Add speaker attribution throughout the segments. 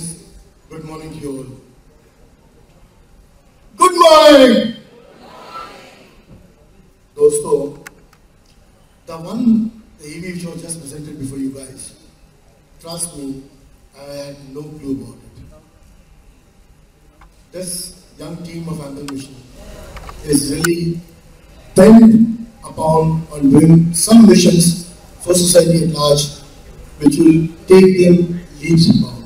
Speaker 1: friends. Good morning to you all. Good morning! Dosto, the one the EV show just presented before you guys, trust me, I had no clue about it. This young team of Anthem Mission is really bent upon on doing some missions for society at large which will take them leaps and bounds.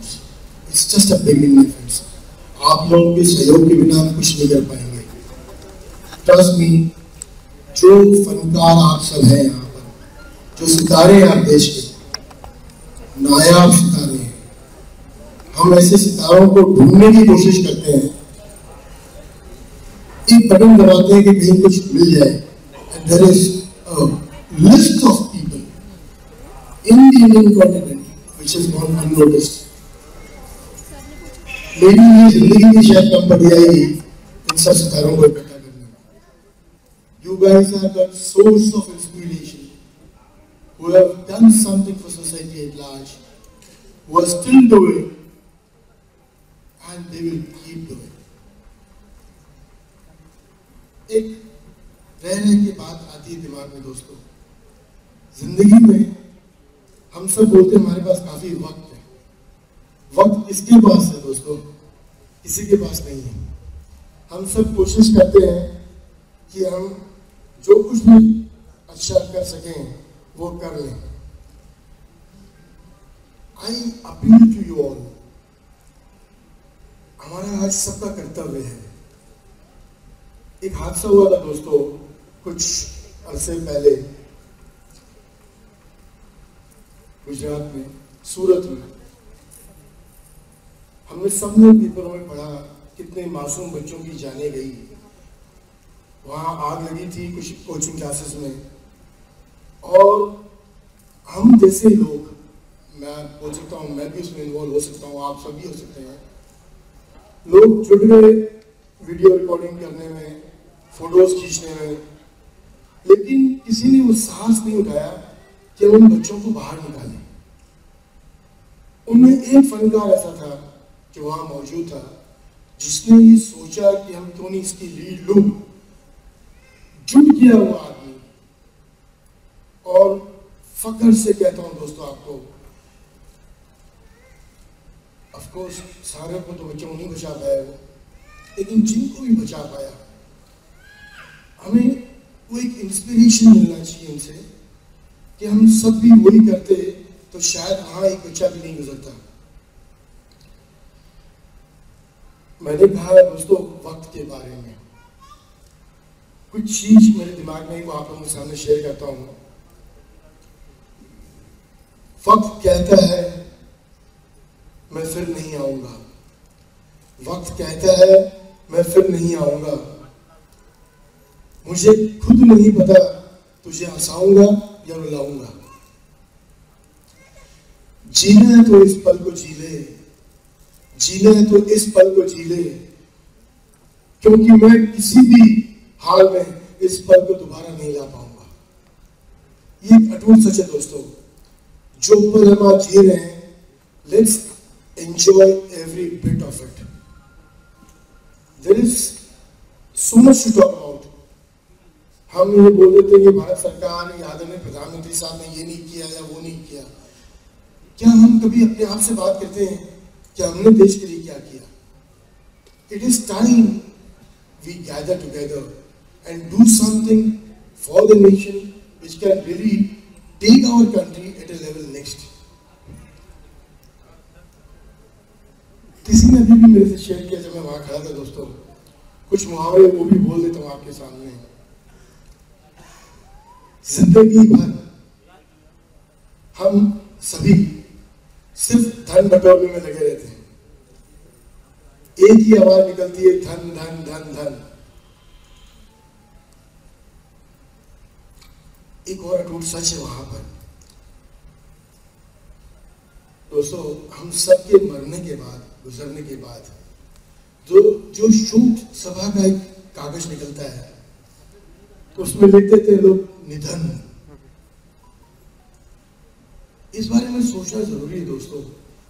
Speaker 1: It's just a beginning, my friends. आप लोगों के सहयोग के बिना हम कुछ नहीं कर पाएँगे ट्रस्ट मी जो फनकार आप सब हैं यहाँ पर जो सितारे हैं आप देश के नायाब सितारे हैं हम ऐसे सितारों को ढूँढने की कोशिश करते हैं एक बटन दबाते हैं कि कहीं कुछ मिल जाए there is a list of people in the Indian continent which has gone unnoticed. लेकिन ये ज़िंदगी भी शायद कम बढ़ जाएगी इन सब सुधारों को इकट्ठा करने में। You guys are the source of inspiration who have done something for society at large who are still doing and they will keep doing एक रहने की बात आती है दिमाग में, दोस्तों। ज़िंदगी में हम सब बोलते हैं, हमारे पास काफ़ी वक्त किसके पास है दोस्तों, किसी के पास नहीं है। हम सब कोशिश करते हैं कि हम जो कुछ भी अच्छा कर सकें, वो कर लें। I appeal to you all हमारा आज सबका कर्तव्य है। एक हादसा हुआ था दोस्तों, कुछ अरसे पहले। गुजरात में, सूरत में। हमने सबने पेपरों में पढ़ा कितने मासूम बच्चों की जाने गई। वहाँ आग लगी थी कुछ कोचिंग क्लासेस में। और हम जैसे लोग, मैं बोल सकता हूँ, मैं भी उसमें इन्वॉल्व हो सकता हूँ, आप सब भी हो सकते हैं। लोग जुट गए वीडियो रिकॉर्डिंग करने में फ़ोटोज़ खींचने में। लेकिन किसी ने वो साहस नहीं उठाया कि हम उन बच्चों को बाहर निकालें। उनमें एक फनकार ऐसा था जो वहाँ मौजूद था, जिसने ये सोचा कि हम क्यों नहीं इसकी लीड लूँ, जुट गया वो आदमी। और फकर से कहता हूँ दोस्तों आपको ऑफ़ कोर्स सारे को तो बच्चों नहीं बचा पाया वो, लेकिन जिनको भी बचा पाया, हमें वो एक इंस्पिरेशन मिलना चाहिए उनसे, कि हम सब भी वही करते तो शायद वहाँ एक बच्चा भी नहीं गुजरता। मैंने कहा दोस्तों, वक्त के बारे में। कुछ चीज़ मेरे दिमाग में वो आप लोगों के सामने शेयर करता हूँ। वक्त कहता है, मैं फिर नहीं आऊँगा। वक्त कहता है, मैं फिर नहीं आऊँगा। मुझे खुद नहीं पता, तुझे हंसाऊँगा या रुलाऊँगा। जीना है तो इस पल को जी ले। जीना है तो इस पल को जी ले क्योंकि मैं किसी भी हाल में इस पल को दोबारा नहीं ला पाऊँगा। ये अटूट सच है दोस्तों। जो पल हम आज जी रहे हैं let's enjoy every bit of it there is so much to talk about हम ये बोल देते हैं कि भारत सरकार या आदरणीय प्रधानमंत्री साहब ने ये नहीं किया या वो नहीं किया। क्या हम कभी अपने आप से बात करते हैं? कि हमने देश के लिए क्या किया? It is time we gather together and do something for the nation which can really take our country at a level next किसी ने अभी भी मेरे से शेयर किया जब मैं वहाँ खड़ा था दोस्तों? कुछ मुहावरे वो भी बोल देता हूँ आपके सामने। ज़िंदगी भर हम सभी सिर्फ़ धन बटोरने में लगे रहते हैं। एक ही आवाज़ निकलती है, धन धन धन धन। एक और अटूट सच है वहाँ पर। दोस्तों, हम सबके मरने के बाद, गुजरने के बाद, जो जो शूट सभा का एक कागज़ निकलता है, उसमें लिखते थे लोग निधन। इस बारे में सोचना ज़रूरी है दोस्तों।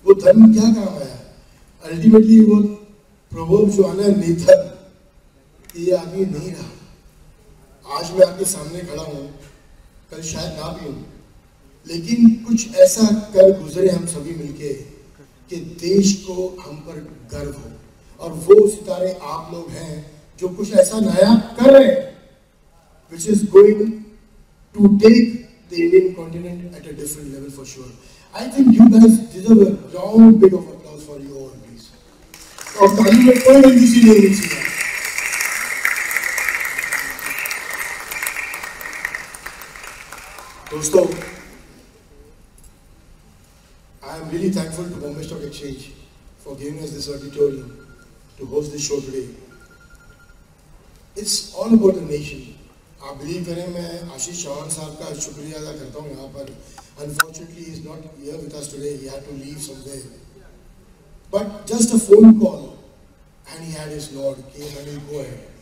Speaker 1: वो धर्म क्या काम आया? अल्टीमेटली वो प्रभु जो आना है ये आदमी नहीं रहा। आज मैं आपके सामने खड़ा हूँ, कल शायद ना भी हूँ। लेकिन कुछ ऐसा कर गुजरे हम सभी मिलके कि देश को हम पर गर्व हो। और वो सितारे आप लोग हैं जो कुछ ऐसा नया कर रहे हैं, which is going to take the Indian continent at a different level for sure. I think you guys deserve a round big of applause for you all, please. और ताली में कोई गलती सी नहीं होनी चाहिए दोस्तों I am really thankful to Bombay Stock Exchange for giving us this auditorium to host this show today. It's all about the nation. आप बिलीव करें मैं आशीष चौहान साहब का शुक्रिया अदा करता हूँ यहाँ पर। Unfortunately is not here with us today he had to leave somewhere but just a phone call and he had his lord came and he go ahead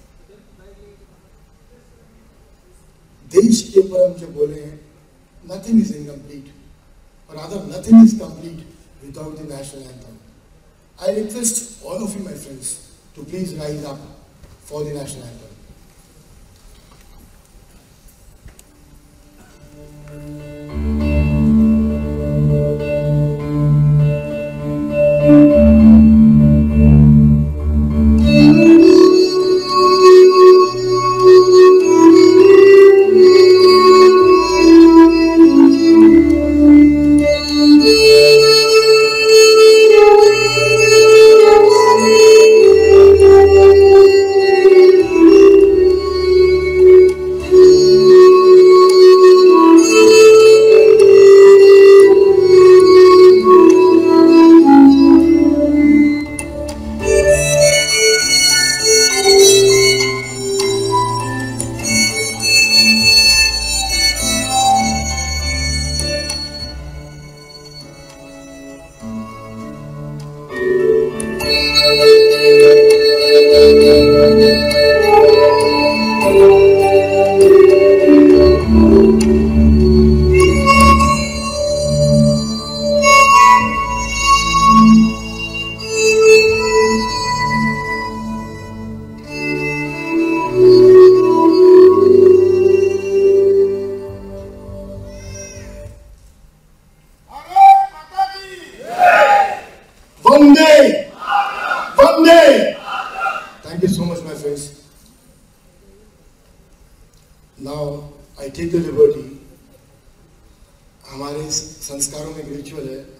Speaker 1: देश के ऊपर हम जब बोले हैं नथिंग इज़ इनकम्प्लीट और rather nothing is complete without the national anthem. I request all of you, my friends, to please rise up for the national anthem.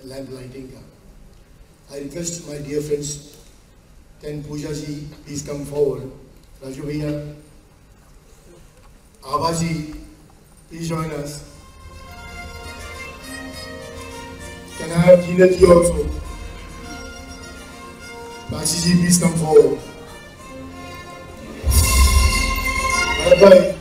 Speaker 1: lamplighting ka. I request my dear friends, can Pooja ji please come forward. Raju Bhaiya, Abha ji, please join us. Can I have Gina ji also? Bashi ji, please come forward. Bye bye.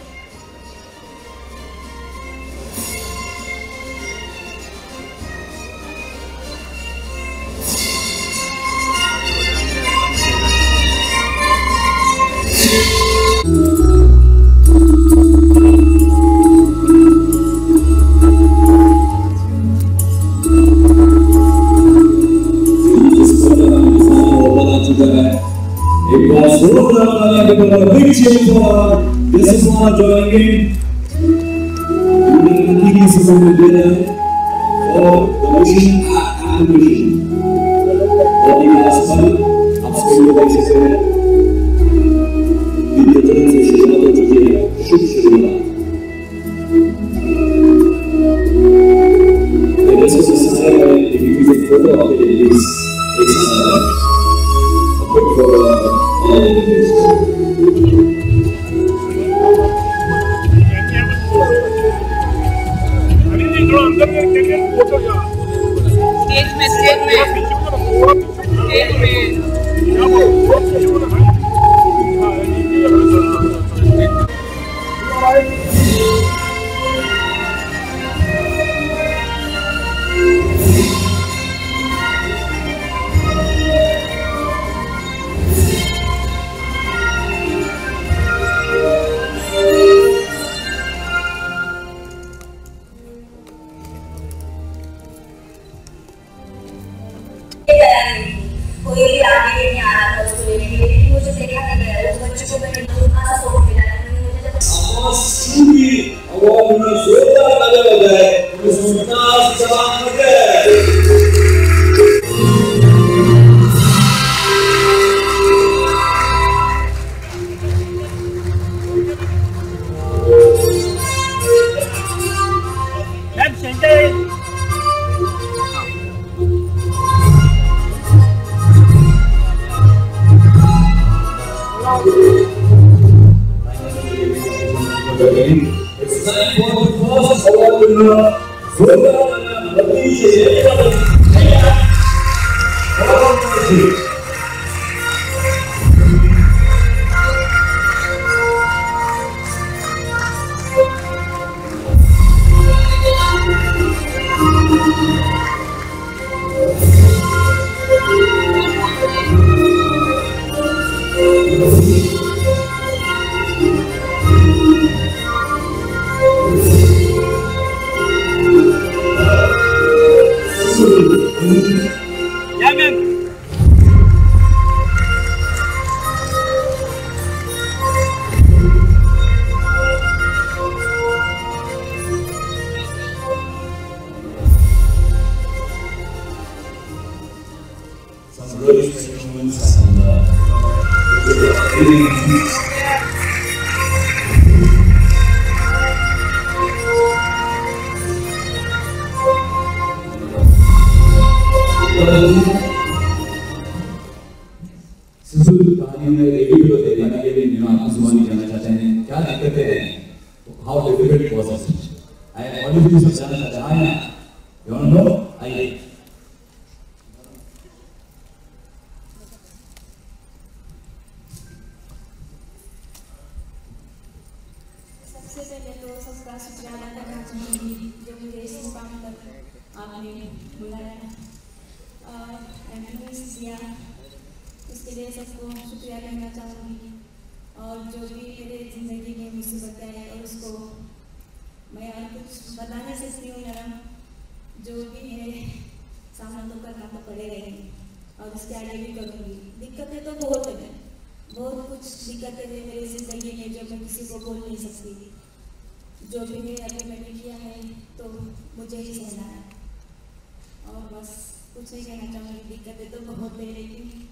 Speaker 2: appreciate this is not joining in. This is on oh, the dinner for the mission and the mission. For the last one, after the vice the difference is Shishana to Jaya, Shishana. The rest of the society, if you use a photo of it, it is exercise. Uh, simple कहानी में एक video दिखाने के लिए मैं आपकी जुबानी जानना चाहते हैं क्या दिक्कतें हैं how difficult process I already समझाना
Speaker 3: दिया उसके लिए सबको शुक्रिया कहना चाहूँगी। और जो भी मेरे ज़िंदगी में मुसीबतें हैं और उसको मैं और कुछ बता नहीं सकती हूँ, मैडम, जो भी मेरे सामना तो करना तो पड़ेगा ही और उसके आगे भी करूँगी। दिक्कतें तो बहुत हैं। बहुत कुछ दिक्कतें हैं मेरी ज़िंदगी में जो मैं किसी को बोल नहीं सकती। थी जो भी मेरे अभी मैंने किया है तो मुझे ही सहना है। और बस कुछ नहीं कहना चाहूँगी दिक्कतें तो बहुत है लेकिन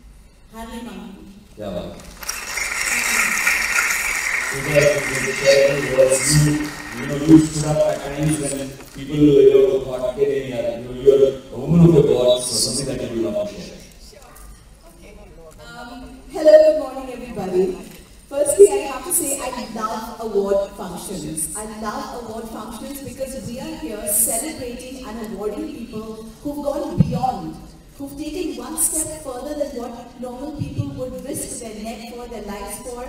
Speaker 3: हार नहीं मानूँगी
Speaker 2: क्या बात You know, you stood up at times when people you know, thought, okay, yeah, you know, you're a woman of the gods, so something that you will love to share.
Speaker 4: Um, hello, good morning, everybody. Firstly, I have to say I love award functions. I love award functions because we are here celebrating and awarding people who've gone beyond, who've taken one step further than what normal people would risk their neck for, their lives for.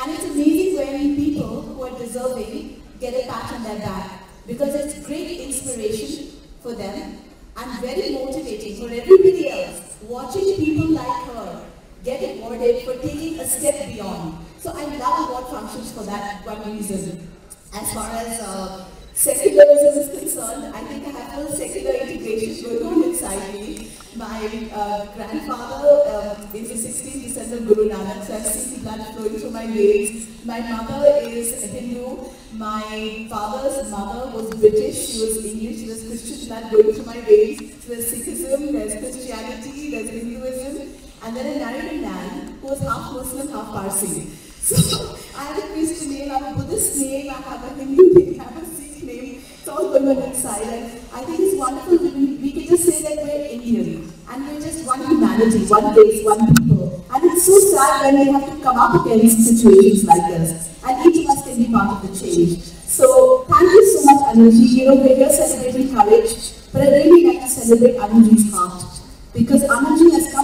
Speaker 4: And it's amazing when people who are deserving get a pat on their back because it's great inspiration for them and very motivating for everybody else watching people for that one reason. As far as uh, secularism is concerned, I think I have a secular integration going on inside me. My uh, grandfather um, is a 16th descendant Guru Nanak, so I see blood flowing through my veins. My mother is Hindu. My father's mother was British. She was English. she was Christian blood going through my veins. There's Sikhism, there's Christianity, there's Hinduism. And then I married a man who was half Muslim, half Parsi. So I have a Christian name, I have a Buddhist name, I have a Hindu name, I have a Sikh name. It's all on inside. And I think it's wonderful when we, we can just say that we're Indian. And we're just one humanity, one race, one people. And it's so sad when we have to come up against situations like this. And each of us can be part of the change. So thank you so much, Anuji. You know, we're here celebrating courage, but I really like to celebrate Anuji's heart. Because Anuji has come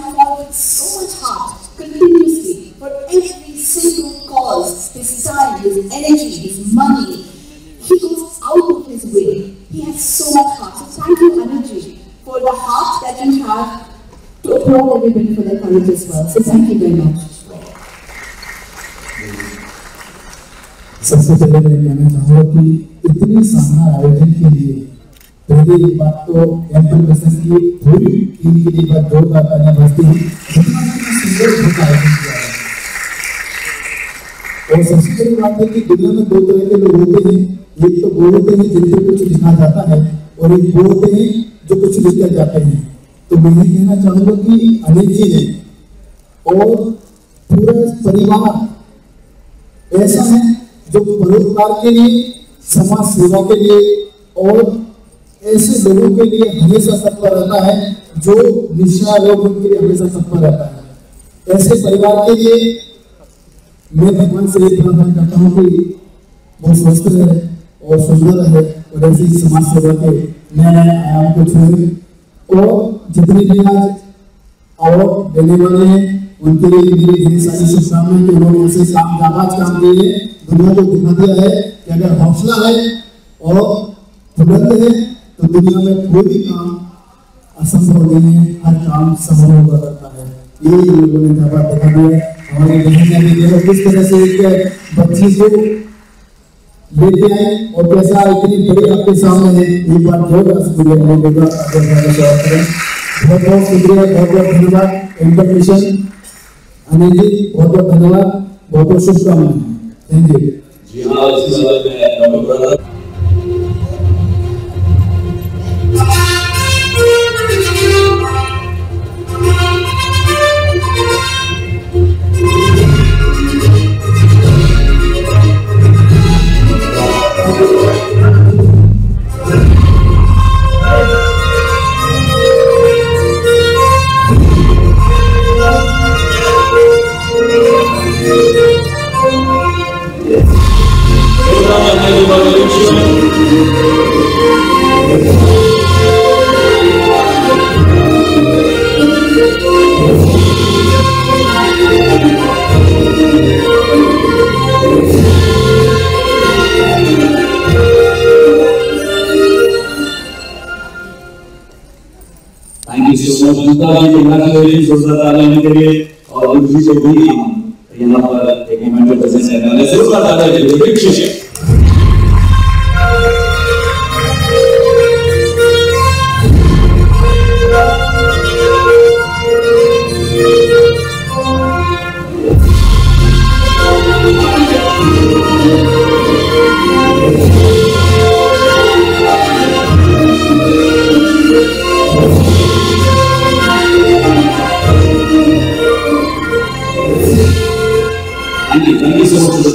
Speaker 4: you, for the heart that you have to applaud everybody for their courage as well. So thank you very much.
Speaker 5: सबसे पहले मैं कहना चाहूँगा कि इतनी शानदार आयोजन के लिए पहले एक बात तो एम्पल पर्सन की पूरी टीम के लिए एक बार जोरदार तालियाँ बजती है जितना रिज़ल्ट होता है किसी का। और सबसे बड़ी बात है कि दुनिया में दो तरह के लोग होते हैं एक तो वो होते हैं जिनसे कुछ लिखना जाता है और एक वो होते हैं जो कुछ लेकर जाते हैं। तो मैं ये कहना चाहूँगा कि अनिल जी ने और पूरा परिवार ऐसा है जो परोपकार के लिए, समाज सेवा के लिए और ऐसे लोगों के लिए हमेशा तत्पर रहता है, जो निशा लोग उनके लिए हमेशा तत्पर रहता है। ऐसे परिवार के लिए मैं भगवान से ये प्रार्थना करता हूँ कि वो स्वस्थ रहे और सुंदर रहे और ऐसे समाज सेवा के नए नए आयाम को छुए और जितने भी आज अवार्ड देने वाले हैं उनके लिए मेरी ढेर सारी शुभकामनाएँ कि उन्होंने ऐसे काम जाबाज काम किए हैं दुनिया को दिखा दिया है कि अगर हौसला है और बुलंद है तो दुनिया में कोई भी काम असंभव नहीं है, हर काम संभव होगा करता है। ये लोगों ने जाबाज दिखा दिया है? हमारे बहन ने किस तरह से एक बच्ची को और कैसा इतनी बड़ी आपके सामने एक बार करें बहुत बहुत शुक्रिया बहुत धन्यवाद इंफॉर्मेशन अनिल जी बहुत बहुत धन्यवाद, बहुत
Speaker 2: में doctor brother thank you so much दूसरा भी कंग्रेचुलेशन जोरदार ताली होने के लिए और दूसरी को भी यहाँ पर एक मेंटल प्रेजेंस ताली के लिए big share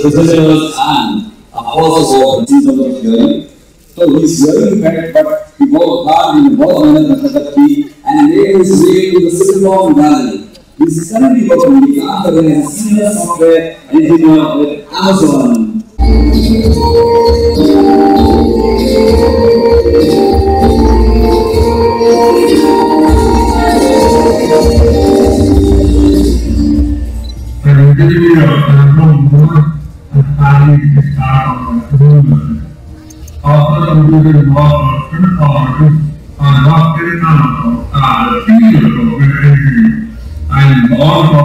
Speaker 2: presenters and of course for of hearing. So he's hearing back, but he worked hard in both manner Nakataki and made his way to the Silverbaum Valley. He's currently working with Andhra as a senior software engineer with Amazon.
Speaker 6: need to on the movement. Also, the movement involves our superpowers not getting out of our field of energy and also